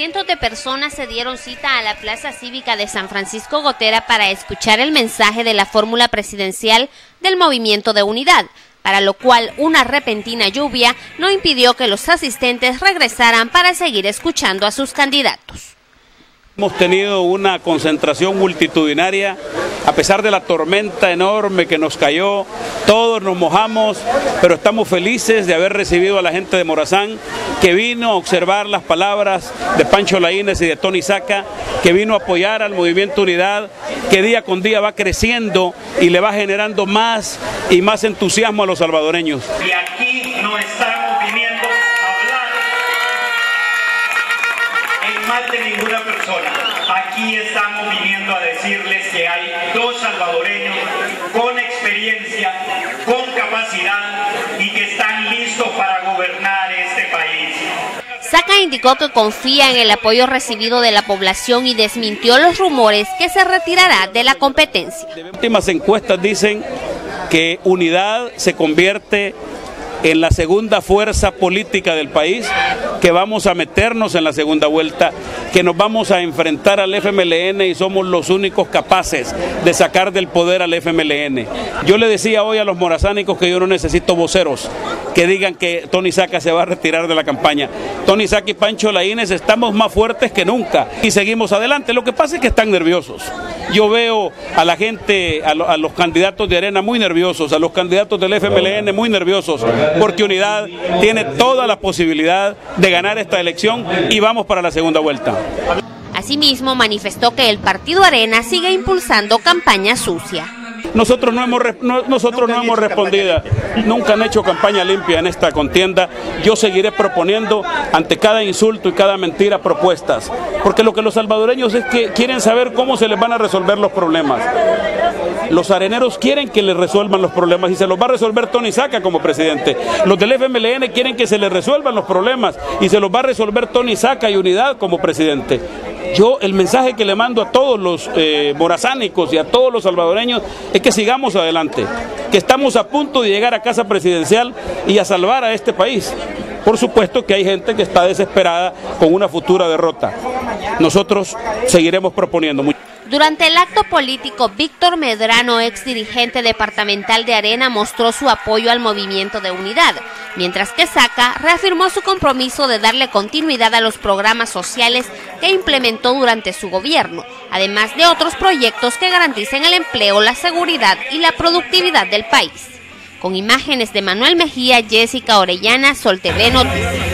de personas se dieron cita a la Plaza Cívica de San Francisco Gotera para escuchar el mensaje de la fórmula presidencial del Movimiento de Unidad, para lo cual una repentina lluvia no impidió que los asistentes regresaran para seguir escuchando a sus candidatos. Hemos tenido una concentración multitudinaria, a pesar de la tormenta enorme que nos cayó, nos mojamos, pero estamos felices de haber recibido a la gente de Morazán, que vino a observar las palabras de Pancho Laínez y de Tony Saca, que vino a apoyar al movimiento Unidad, que día con día va creciendo y le va generando más y más entusiasmo a los salvadoreños. Y aquí no estamos viniendo mal de ninguna persona. Aquí estamos viniendo a decirles que hay dos salvadoreños con experiencia, capacidad y que están listos para gobernar este país. Saca indicó que confía en el apoyo recibido de la población y desmintió los rumores que se retirará de la competencia. Las últimas encuestas dicen que Unidad se convierte en la segunda fuerza política del país, que vamos a meternos en la segunda vuelta, que nos vamos a enfrentar al FMLN y somos los únicos capaces de sacar del poder al FMLN. Yo le decía hoy a los morazánicos que yo no necesito voceros que digan que Tony Saca se va a retirar de la campaña. Tony Saca y Pancho Laínez estamos más fuertes que nunca y seguimos adelante. Lo que pasa es que están nerviosos. Yo veo a la gente, a, los candidatos de Arena muy nerviosos, a los candidatos del FMLN muy nerviosos porque Unidad tiene toda la posibilidad de ganar esta elección y vamos para la segunda vuelta. Asimismo, manifestó que el Partido Arena sigue impulsando campaña sucia. Nosotros no hemos, nosotros no hemos respondido, nunca han hecho campaña limpia en esta contienda. Yo seguiré proponiendo ante cada insulto y cada mentira propuestas, porque lo que los salvadoreños es que quieren saber cómo se les van a resolver los problemas. Los areneros quieren que les resuelvan los problemas y se los va a resolver Tony Saca como presidente. Los del FMLN quieren que se les resuelvan los problemas y se los va a resolver Tony Saca y Unidad como presidente. Yo el mensaje que le mando a todos los eh, morazánicos y a todos los salvadoreños es que sigamos adelante, que estamos a punto de llegar a casa presidencial y a salvar a este país. Por supuesto que hay gente que está desesperada con una futura derrota. Nosotros seguiremos proponiendo. Durante el acto político, Víctor Medrano, ex dirigente departamental de Arena, mostró su apoyo al movimiento de unidad, mientras que Saca reafirmó su compromiso de darle continuidad a los programas sociales que implementó durante su gobierno, además de otros proyectos que garanticen el empleo, la seguridad y la productividad del país. Con imágenes de Manuel Mejía, Jessica Orellana, Sol TV Noticias.